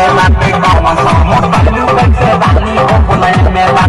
मेला पे गाँव सामो तल्लू कच्चे दानी को बुलाए मेला